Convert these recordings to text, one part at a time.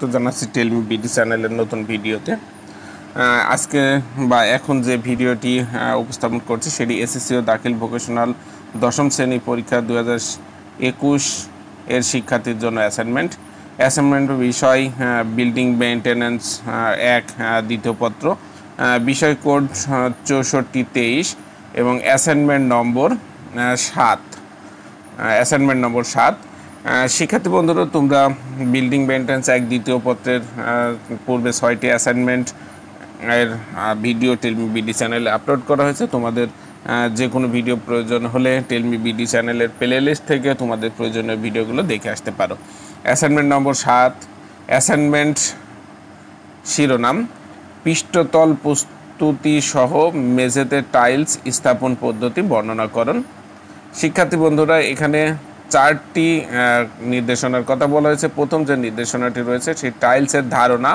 তো জানাচ্ছি tell me BD চ্যানেলের নতুন ভিডিওতে। আজকে বা এখন যে ভিডিওটি উপস্থাপন করছি সেটি এসএসসি ও দাখিল ভোকেশনাল দশম শ্রেণি পরীক্ষা দু একুশ এর শিক্ষার্থীর জন্য অ্যাসাইনমেন্ট অ্যাসাইনমেন্ট বিষয় বিল্ডিং মেনটেন্যান্স এক দ্বিতীয় পত্র। বিষয় কোড চৌষট্টি তেইশ এবং অ্যাসাইনমেন্ট নম্বর সাত। অ্যাসাইনমেন্ট নম্বর সাত। শিক্ষার্থী বন্ধুরা, তোমরা বিল্ডিং মেনটেন্স এক দ্বিতীয় পত্রের পূর্বে ছয়টি অ্যাসাইনমেন্ট এর ভিডিও টেলমি বিডি চ্যানেলে আপলোড করা হয়েছে। তোমাদের যে কোনো ভিডিও প্রয়োজন হলে টেলমি বিডি চ্যানেলের প্লে লিস্ট থেকে তোমাদের প্রয়োজনীয় ভিডিওগুলো দেখে আসতে পারো। অ্যাসাইনমেন্ট নম্বর সাত অ্যাসাইনমেন্ট শিরোনাম, পৃষ্ঠতল প্রস্তুতি সহ মেঝেতে টাইলস স্থাপন পদ্ধতি বর্ণনাকরণ। শিক্ষার্থী বন্ধুরা, এখানে চারটি নির্দেশনার কথা বলা হয়েছে। প্রথম যে নির্দেশনাটি রয়েছে, সেই টাইলসের ধারণা।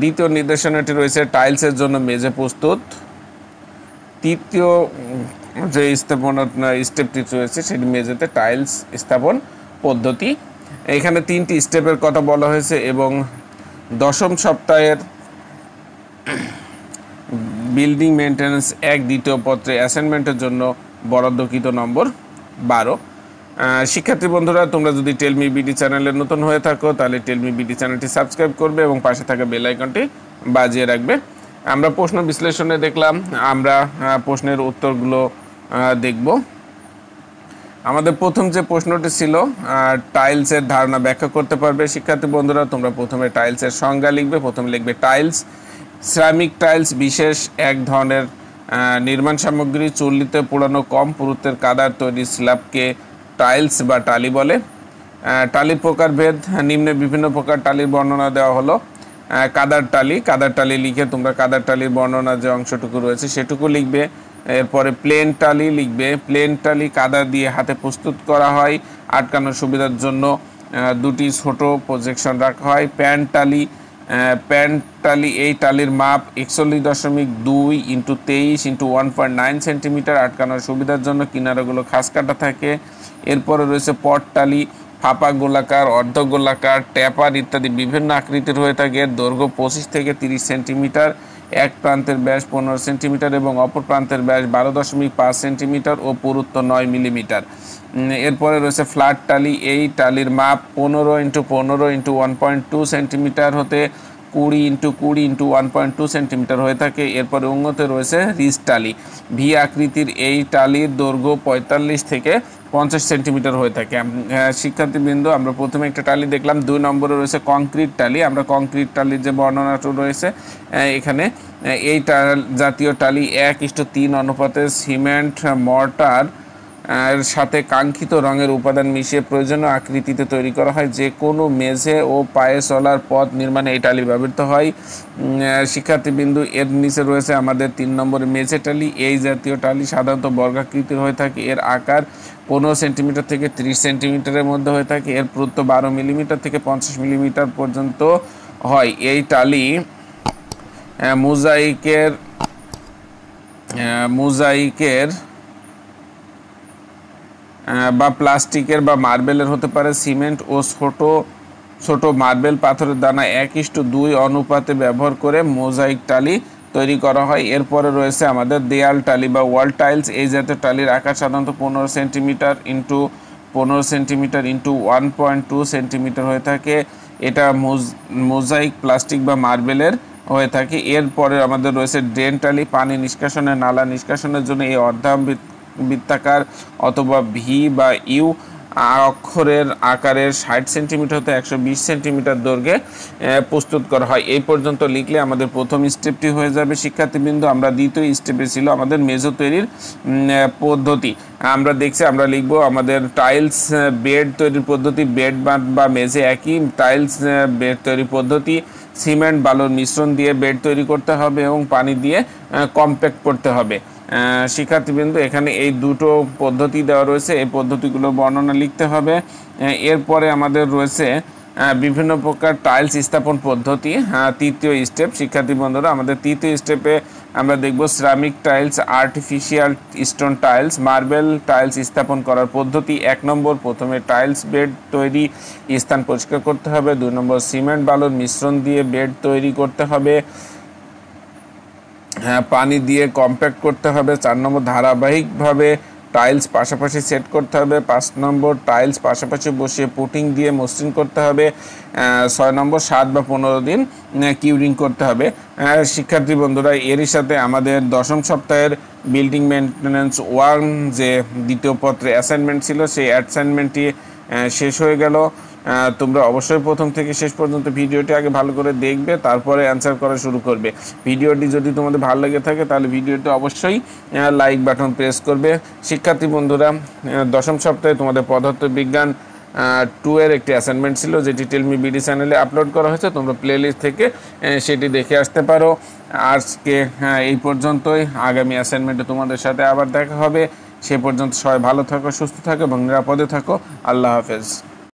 দ্বিতীয় নির্দেশনাটি রয়েছে টাইলসের জন্য মেঝে প্রস্তুত। তৃতীয় যে স্থাপন স্টেপটি রয়েছে, সেটি মেঝেতে টাইলস স্থাপন পদ্ধতি। এখানে তিনটি স্টেপের কথা বলা হয়েছে এবং দশম সপ্তাহের বিল্ডিং মেনটেন্যান্স এক, দ্বিতীয় পত্রে অ্যাসাইনমেন্টের জন্য বরাদ্দকৃত নম্বর বারো। শিক্ষার্থী বন্ধুরা, তোমরা যদি টেলমি বিডি চ্যানেলে নতুন হয়ে থাকো, তাহলে টেলমি বিডি চ্যানেলটি সাবস্ক্রাইব করবে এবং পাশে থাকা বেল আইকনটি বাজিয়ে রাখবে। আমরা প্রশ্ন বিশ্লেষণে দেখলাম, আমরা প্রশ্নের উত্তরগুলো দেখব। আমাদের প্রথম যে প্রশ্নটি ছিল টাইলসের ধারণা ব্যাখ্যা করতে পারবে শিক্ষার্থী বন্ধুরা। তোমরা প্রথমে টাইলসের সংজ্ঞা লিখবে, প্রথমে লিখবে টাইলস সিরামিক টাইলস বিশেষ এক ধরনের নির্মাণ সামগ্রী, চুল্লিতে পোড়ানো কম পুরুত্বের কাদার তৈরি স্ল্যাবকে টাইলস বা টালি বলে। টালির প্রকারভেদ নিম্নে বিভিন্ন প্রকার টালির বর্ণনা দেওয়া হলো। কাদার টালি কাদার টালি লিখে তোমরা কাদার টালির বর্ণনা যে অংশটুকু রয়েছে সেটুকু লিখবে। এরপরে প্লেন টালি লিখবে। প্লেন টালি কাদা দিয়ে হাতে প্রস্তুত করা হয়, আটকানোর সুবিধার জন্য দুটি ছোট প্রজেকশন রাখা হয়। প্যান টালি প্যান টালি এই টালির মাপ একচল্লিশ দশমিক দুই ইন্টু তেইশ into one point nine centimeter, আটকানোর সুবিধার জন্য কিনারাগুলো খাস কাটা থাকে। এরপরে রয়েছে পট টালি ফাঁপা গোলাকার, অর্ধ গোলাকার ট্যাপার ইত্যাদি বিভিন্ন আকৃতির হয়ে থাকে। এর দৈর্ঘ্য পঁচিশ থেকে তিরিশ সেন্টিমিটার, এক প্রান্তের ব্যাস পনেরো সেন্টিমিটার এবং অপর প্রান্তের ব্যাস বারো দশমিক পাঁচ সেন্টিমিটার ও পুরুত্ব নয় মিলিমিটার। এরপরে রয়েছে ফ্ল্যাট টালি। এই টালির মাপ পনেরো ইন্টু পনেরো into one point two centimeter হতে কুড়ি ইন্টু কুড়ি into one point two centimeter হয়ে থাকে। এরপরে উন্নতে রয়েছে রিস টালি। ভি আকৃতির এই টালির দৈর্ঘ্য পঁয়তাল্লিশ থেকে পঞ্চাশ সেন্টিমিটার হয়ে থাকে। শিক্ষার্থীবৃন্দ, আমরা প্রথমে একটা টালি দেখলাম, দুই নম্বরে রয়েছে কংক্রিট টালি। আমরা কংক্রিট টালির যে বর্ণনাটা রয়েছে এখানে এই জাতীয় টালি এক ইস্টু তিন অনুপাতে সিমেন্ট, মর্টার এর সাথে কাঙ্ক্ষিত রঙের উপাদান মিশিয়ে প্রয়োজনীয় আকৃতিতে তৈরি করা হয়। যে কোনো মেঝে ও পায়ে চলার পথ নির্মাণে এই টালি ব্যবহৃত হয়। শিক্ষার্থীবিন্দু এর নিচে রয়েছে আমাদের তিন নম্বরে মেঝে টালি। এই জাতীয় টালি সাধারণত বর্গাকৃতির হয়ে থাকে। এর আকার পনেরো সেন্টিমিটার থেকে ত্রিশ সেন্টিমিটারের মধ্যে হয়ে থাকে। এর পুরুত্ব বারো মিলিমিটার থেকে পঞ্চাশ মিলিমিটার পর্যন্ত হয়। এই টালি মোজাইকের মোজাইকের বা প্লাস্টিকের বা মার্বেলের হতে পারে, সিমেন্ট ও ছোট ছোট মার্বেল, পাথরের দানা এক ইস্টু দুই অনুপাতে ব্যবহার করে মোজাইক টালি তৈরি করা হয়। এরপরে রয়েছে আমাদের দেয়াল টালি বা ওয়াল টাইলস। এই জাতীয় টালির আকার সাধারণত পনেরো সেন্টিমিটার ইন্টু পনেরো centimeter into one point two centimeter হয়ে থাকে। এটা মোজ- মোজাইক, প্লাস্টিক বা মার্বেলের হয়ে থাকে। এরপরে আমাদের রয়েছে ড্রেন টালি। পানি নিষ্কাশনের, নালা নিষ্কাশনের জন্য এই অর্ধাবৃত্ত বৃত্তাকার অথবা ভি বা ইউ অক্ষরের আকারের ষাট সেন্টিমিটার হতে একশো বিশ সেন্টিমিটার দৈর্ঘ্যে প্রস্তুত করা হয়। এই পর্যন্ত লিখলে আমাদের প্রথম স্টেপটি হয়ে যাবে। শিক্ষার্থীবৃন্দ, আমরা দ্বিতীয় স্টেপে ছিল আমাদের মেজো তৈরির পদ্ধতি। আমরা দেখছি, আমরা লিখব আমাদের টাইলস বেড তৈরির পদ্ধতি। বেড বা মেঝে একই। টাইলস বেড তৈরির পদ্ধতি। সিমেন্ট, বালুর মিশ্রণ দিয়ে বেড তৈরি করতে হবে এবং পানি দিয়ে কম্প্যাক্ট করতে হবে। শিক্ষার্থীবৃন্দ এখানে এই দুটো পদ্ধতি দেওয়া রয়েছে। এই পদ্ধতিগুলো বর্ণনা লিখতে হবে। এরপরে আমাদের রয়েছে বিভিন্ন প্রকার টাইলস স্থাপন পদ্ধতি। হ্যাঁ, তৃতীয় স্টেপ শিক্ষার্থী বন্ধুরা আমাদের তৃতীয় স্টেপে আমরা দেখব ceramic tiles artificial stone tiles marble tiles স্থাপন করার পদ্ধতি। এক নম্বর প্রথমে টাইলস বেড তৈরি স্থান পরিষ্কার করতে হবে। দুই নম্বর সিমেন্ট বালুর মিশ্রণ দিয়ে বেড তৈরি করতে হবে। হ্যাঁ পানি দিয়ে কম্প্যাক্ট করতে হবে, চার নম্বর ধারাবাহিকভাবে টাইলস পাশাপাশি সেট করতে হবে, পাঁচ নম্বর টাইলস পাশাপাশি বসিয়ে পুটিং দিয়ে মসৃণ করতে হবে ছয় নম্বর সাত বা পনেরো দিন কিউরিং করতে হবে। শিক্ষার্থী বন্ধুরা, এরই সাথে আমাদের দশম সপ্তাহের বিল্ডিং মেনটেন্যান্স ওয়ান যে দ্বিতীয় পত্রে অ্যাসাইনমেন্ট ছিল, সেই অ্যাসাইনমেন্টটি শেষ হয়ে গেল। তোমরা অবশ্যই প্রথম থেকে শেষ পর্যন্ত ভিডিওটি আগে ভালো করে দেখবে, তারপরে অ্যান্সার করা শুরু করবে। ভিডিওটি যদি তোমাদের ভালো লেগে থাকে, তাহলে ভিডিওটি অবশ্যই লাইক বাটন প্রেস করবে। শিক্ষার্থী বন্ধুরা দশম সপ্তাহে তোমাদের পদার্থ বিজ্ঞান টু এর একটি অ্যাসাইনমেন্ট ছিল, যেটি টেলমি বিডি চ্যানেলে আপলোড করা হয়েছে। তোমরা প্লেলিস্ট থেকে সেটি দেখে আসতে পারো। আজকে এই পর্যন্তই। আগামী অ্যাসাইনমেন্টে তোমাদের সাথে আবার দেখা হবে। সে পর্যন্ত সবাই ভালো থাকো, সুস্থ থাকো এবং নিরাপদে থাকো। আল্লাহ হাফেজ।